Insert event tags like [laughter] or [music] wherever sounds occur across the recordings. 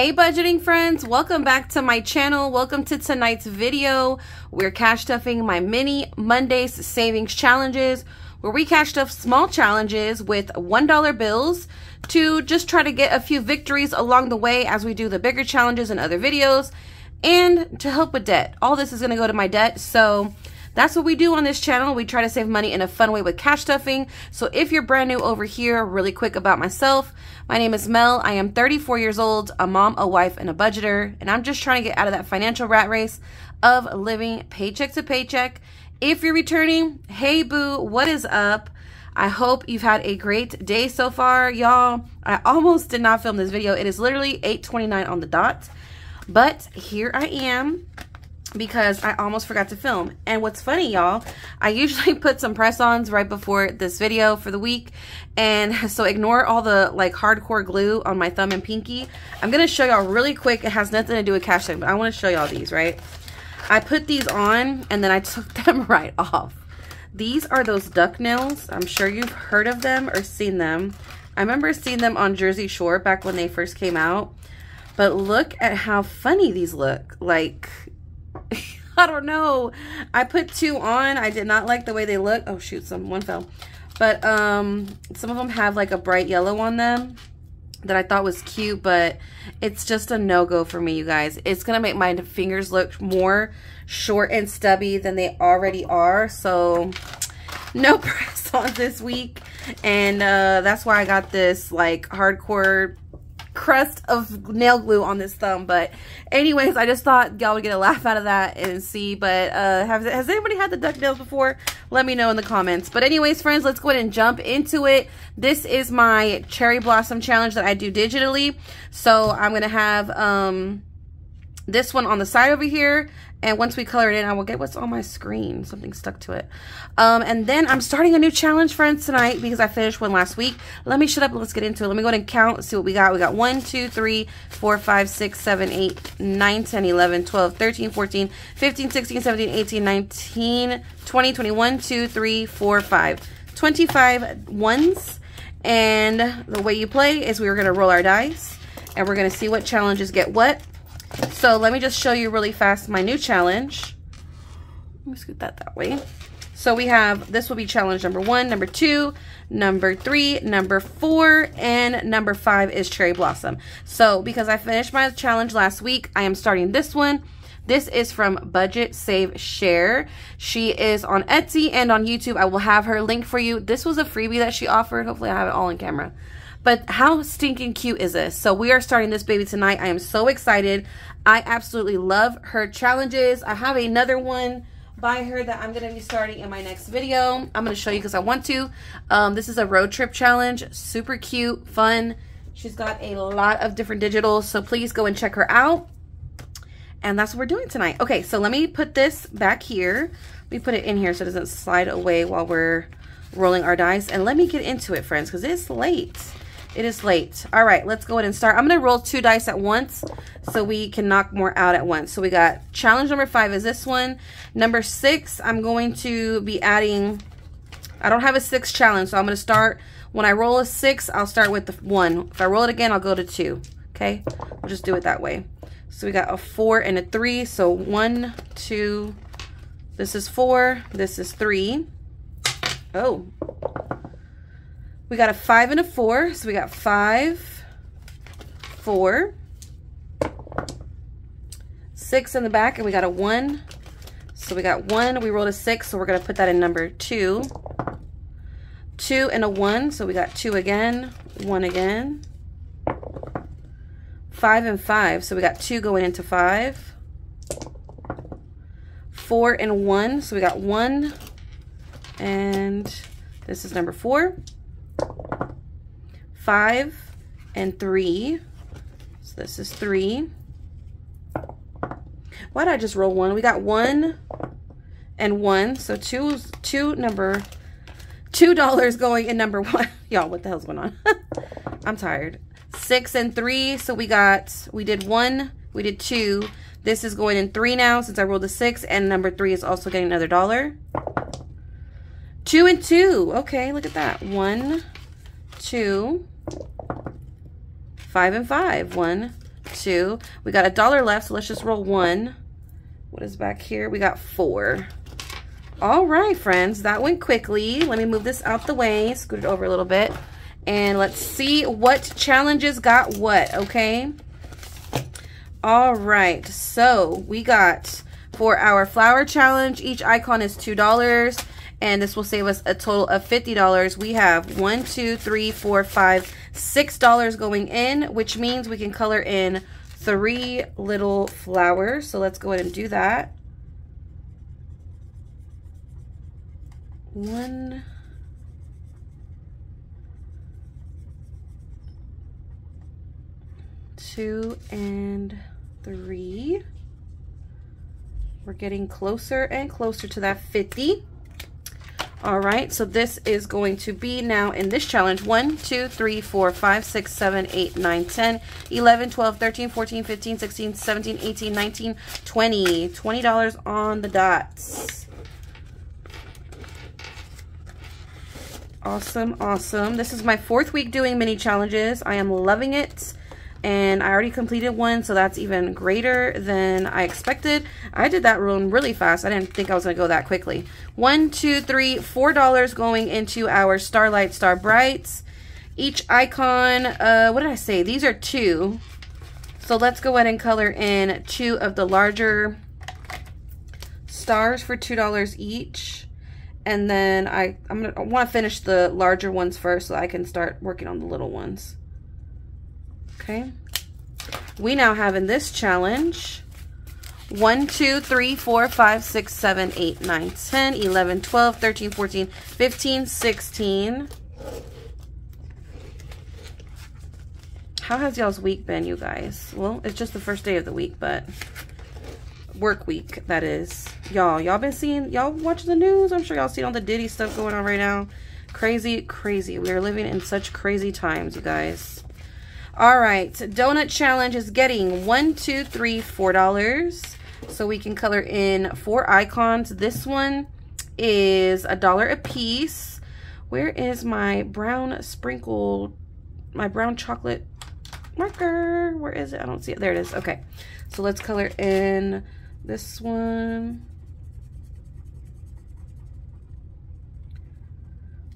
Hey budgeting friends, welcome back to my channel. Welcome to tonight's video. We're cash stuffing my mini Mondays savings challenges where we cash stuff small challenges with $1 bills to just try to get a few victories along the way as we do the bigger challenges in other videos and to help with debt. All this is going to go to my debt. So that's what we do on this channel. We try to save money in a fun way with cash stuffing. So if you're brand new over here, really quick about myself, my name is Mel. I am 34 years old, a mom, a wife, and a budgeter. And I'm just trying to get out of that financial rat race of living paycheck to paycheck. If you're returning, hey boo, what is up? I hope you've had a great day so far, y'all. I almost did not film this video. It is literally 8.29 on the dot. But here I am because I almost forgot to film. And what's funny, y'all, I usually [laughs] put some press-ons right before this video for the week. And [laughs] so ignore all the like hardcore glue on my thumb and pinky. I'm going to show y'all really quick. It has nothing to do with cash but I want to show y'all these, right? I put these on and then I [laughs] took them right off. These are those duck nails. I'm sure you've heard of them or seen them. I remember seeing them on Jersey Shore back when they first came out. But look at how funny these look. Like, [laughs] I don't know. I put two on. I did not like the way they look. Oh, shoot, some one fell. But um, some of them have like a bright yellow on them that I thought was cute, but it's just a no-go for me, you guys. It's going to make my fingers look more short and stubby than they already are. So [laughs] no [laughs] press on this week. And uh, that's why I got this like hardcore crust of nail glue on this thumb. But anyways, I just thought y'all would get a laugh out of that and see. But uh, have, has anybody had the duck nails before? Let me know in the comments. But anyways, friends, let's go ahead and jump into it. This is my cherry blossom challenge that I do digitally. So I'm going to have um, this one on the side over here and once we color it in, I will get what's on my screen. Something stuck to it. Um, and then I'm starting a new challenge, friends, tonight because I finished one last week. Let me shut up let's get into it. Let me go ahead and count, see what we got. We got 1, 2, 3, 4, 5, 6, 7, 8, 9, 10, 11, 12, 13, 14, 15, 16, 17, 18, 19, 20, 21, 2, 3, 4, 5. 25 ones. And the way you play is we are going to roll our dice. And we're going to see what challenges get what. So let me just show you really fast my new challenge. Let me scoot that that way. So we have, this will be challenge number one, number two, number three, number four, and number five is Cherry Blossom. So because I finished my challenge last week, I am starting this one. This is from Budget Save Share. She is on Etsy and on YouTube. I will have her link for you. This was a freebie that she offered. Hopefully I have it all in camera. But how stinking cute is this? So we are starting this baby tonight. I am so excited. I absolutely love her challenges. I have another one by her that I'm going to be starting in my next video. I'm going to show you because I want to. Um, this is a road trip challenge. Super cute, fun. She's got a lot of different digitals, so please go and check her out. And that's what we're doing tonight. Okay, so let me put this back here. Me put it in here so it doesn't slide away while we're rolling our dice. And let me get into it, friends, because it's late. It is late. All right, let's go ahead and start. I'm going to roll two dice at once so we can knock more out at once. So we got challenge number five is this one. Number six, I'm going to be adding, I don't have a six challenge, so I'm going to start, when I roll a six, I'll start with the one. If I roll it again, I'll go to two. Okay, we'll just do it that way. So we got a four and a three. So one, two, this is four, this is three. Oh, we got a five and a four. So we got five, four, six in the back, and we got a one. So we got one, we rolled a six, so we're gonna put that in number two. Two and a one, so we got two again, one again. Five and five, so we got two going into five. Four and one, so we got one, and this is number four five and three. So this is three. Why did I just roll one? We got one and one. So two, two number, two dollars going in number one. [laughs] Y'all, what the hell's going on? [laughs] I'm tired. Six and three. So we got, we did one, we did two. This is going in three now since I rolled a six. And number three is also getting another dollar. Two and two. Okay, look at that. One, two, five and five. One, two. We got a dollar left, so let's just roll one. What is back here? We got four. All right, friends, that went quickly. Let me move this out the way, scoot it over a little bit. And let's see what challenges got what, okay? All right, so we got for our flower challenge, each icon is $2 and this will save us a total of $50. We have one, two, three, four, five, six dollars going in, which means we can color in three little flowers. So let's go ahead and do that. One, two, and three. We're getting closer and closer to that 50. All right, so this is going to be now in this challenge 1, 2, 3, 4, 5, 6, 7, 8, 9, 10, 11, 12, 13, 14, 15, 16, 17, 18, 19, 20. $20 on the dots. Awesome, awesome. This is my fourth week doing mini challenges. I am loving it and I already completed one, so that's even greater than I expected. I did that run really fast. I didn't think I was going to go that quickly. One, two, three, four dollars going into our Starlight Star Brights. Each icon, uh, what did I say? These are two. So let's go ahead and color in two of the larger stars for $2 each. And then I, I'm gonna want to finish the larger ones first so I can start working on the little ones. Okay. We now have in this challenge 1, 2, 3, 4, 5, 6, 7, 8, 9, 10, 11, 12, 13, 14, 15, 16. How has y'all's week been, you guys? Well, it's just the first day of the week, but work week, that is. Y'all, y'all been seeing, y'all watching the news? I'm sure y'all seen all the Diddy stuff going on right now. Crazy, crazy. We are living in such crazy times, you guys. All right, donut challenge is getting one, two, three, four dollars. So we can color in four icons. This one is a dollar a piece. Where is my brown sprinkle, my brown chocolate marker? Where is it? I don't see it. There it is. Okay, so let's color in this one.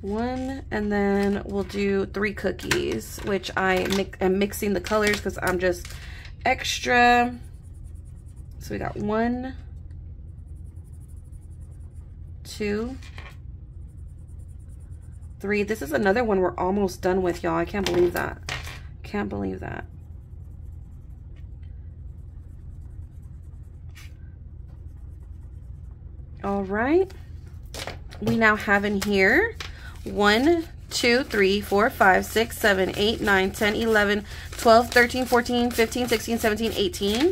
One and then we'll do three cookies which I mix, am mixing the colors because I'm just extra. So we got one two three. This is another one we're almost done with y'all. I can't believe that. Can't believe that. All right. We now have in here 1, 2, 3, 4, 5, 6, 7, 8, 9, 10, 11, 12, 13, 14, 15, 16, 17, 18.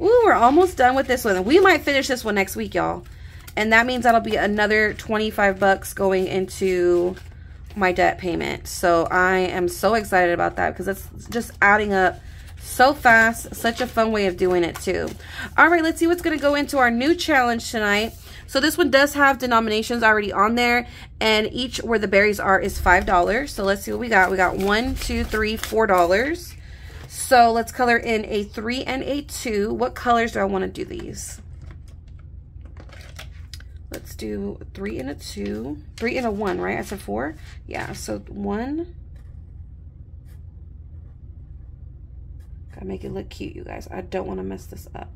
Ooh, we're almost done with this one. We might finish this one next week, y'all. And that means that'll be another 25 bucks going into my debt payment. So I am so excited about that because it's just adding up so fast. Such a fun way of doing it too. All right, let's see what's going to go into our new challenge tonight. So this one does have denominations already on there, and each where the berries are is $5. So let's see what we got. We got one, two, three, four dollars. So let's color in a three and a two. What colors do I want to do these? Let's do three and a two. Three and a one, right? I said four? Yeah, so one. Make it look cute, you guys. I don't want to mess this up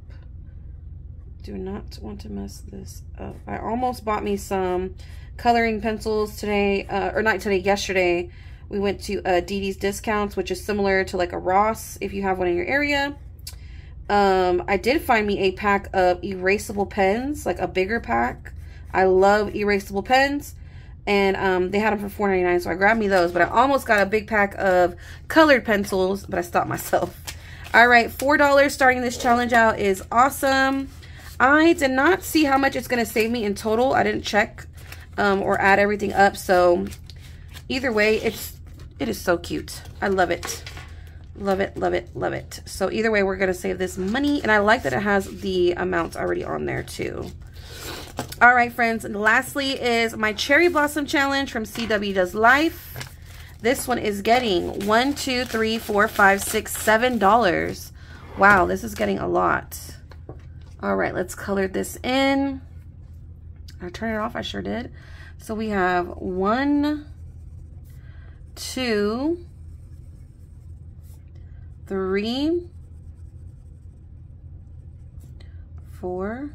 do not want to mess this up. I almost bought me some coloring pencils today, uh, or not today, yesterday. We went to uh, Dee Dee's Discounts, which is similar to like a Ross if you have one in your area. Um, I did find me a pack of erasable pens, like a bigger pack. I love erasable pens. And um, they had them for $4.99, so I grabbed me those. But I almost got a big pack of colored pencils, but I stopped myself. [laughs] All right, $4 starting this challenge out is awesome. I did not see how much it's going to save me in total. I didn't check um, or add everything up. So either way, it's it is so cute. I love it. Love it, love it, love it. So either way, we're going to save this money. And I like that it has the amounts already on there too. All right, friends. And lastly is my Cherry Blossom Challenge from CW Does Life. This one is getting one, two, three, four, five, six, seven dollars Wow, this is getting a lot. All right, let's color this in. I turn it off, I sure did. So we have one, two, three, four,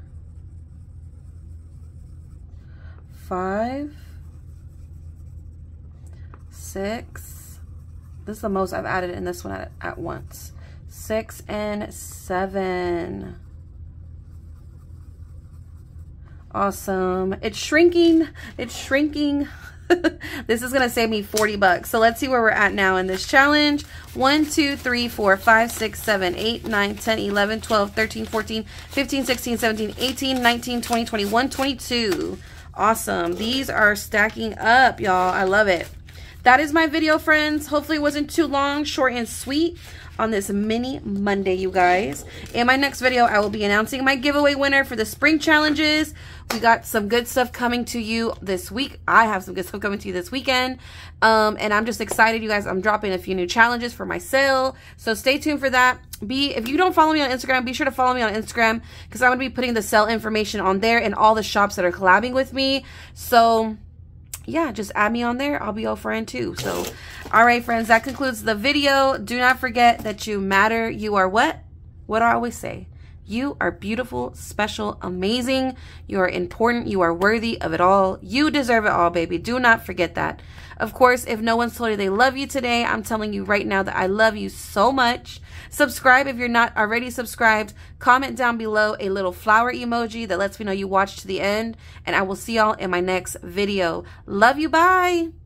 five, six. This is the most I've added in this one at, at once. Six and seven. Awesome. It's shrinking. It's shrinking. [laughs] this is going to save me 40 bucks. So let's see where we're at now in this challenge. 1, 2, 3, 4, 5, 6, 7, 8, 9, 10, 11, 12, 13, 14, 15, 16, 17, 18, 19, 20, 21, 22. Awesome. These are stacking up, y'all. I love it. That is my video, friends. Hopefully it wasn't too long, short and sweet on this mini Monday, you guys. In my next video, I will be announcing my giveaway winner for the spring challenges. We got some good stuff coming to you this week. I have some good stuff coming to you this weekend. Um, and I'm just excited, you guys. I'm dropping a few new challenges for my sale. So stay tuned for that. Be If you don't follow me on Instagram, be sure to follow me on Instagram because I'm going to be putting the sale information on there and all the shops that are collabing with me. So yeah, just add me on there. I'll be your friend too. So, all right, friends, that concludes the video. Do not forget that you matter. You are what? What do I always say. You are beautiful, special, amazing. You are important. You are worthy of it all. You deserve it all, baby. Do not forget that. Of course, if no one's told you they love you today, I'm telling you right now that I love you so much. Subscribe if you're not already subscribed. Comment down below a little flower emoji that lets me know you watched to the end. And I will see y'all in my next video. Love you. Bye.